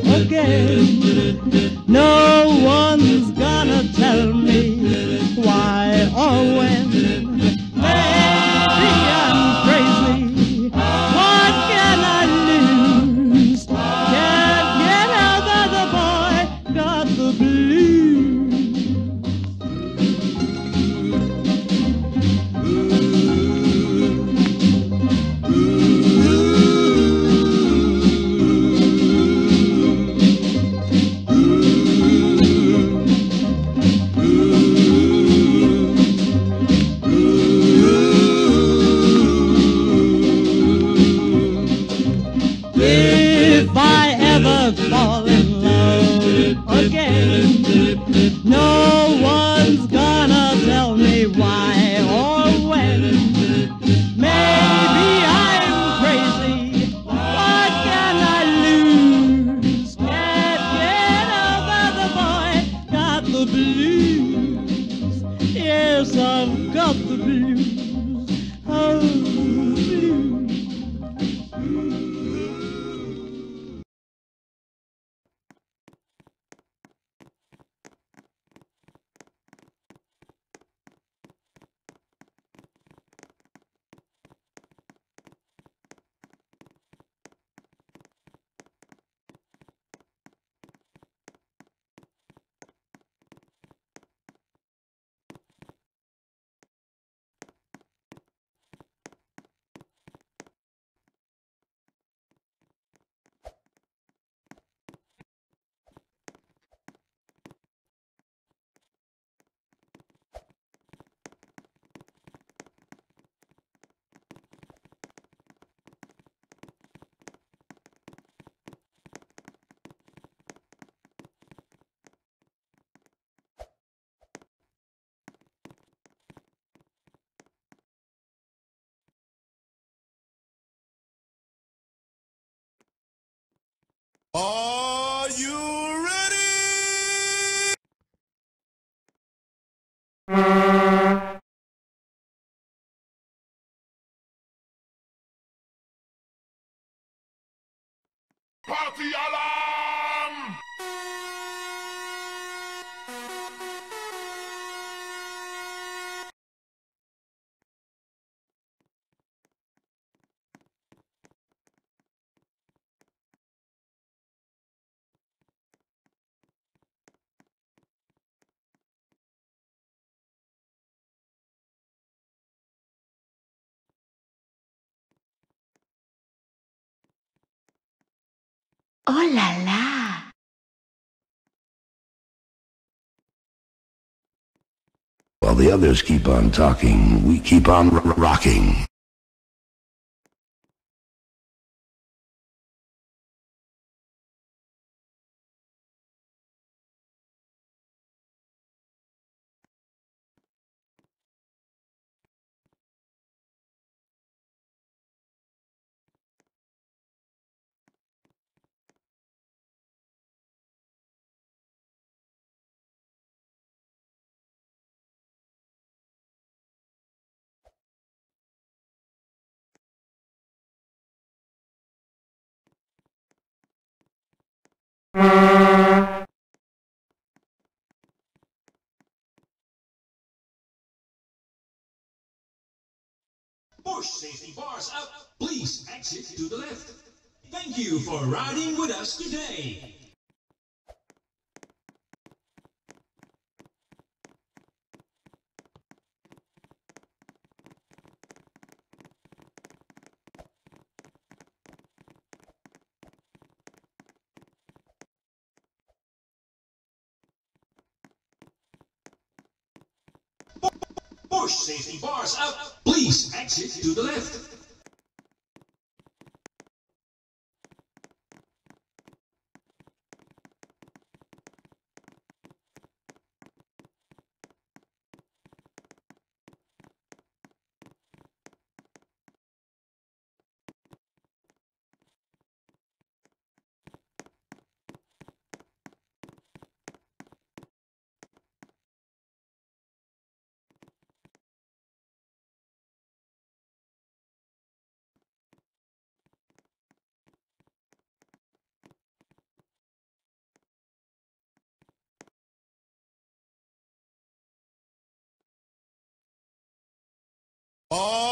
again. No one Are you ready? Party alarm! Oh la la! While the others keep on talking, we keep on rocking. push safety bars up, please exit to the left. Thank you for riding with us today. Push safety bars up. Please exit to the left. Are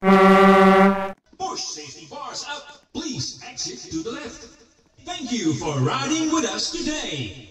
Push safety bars up. Please exit to the left. Thank you for riding with us today.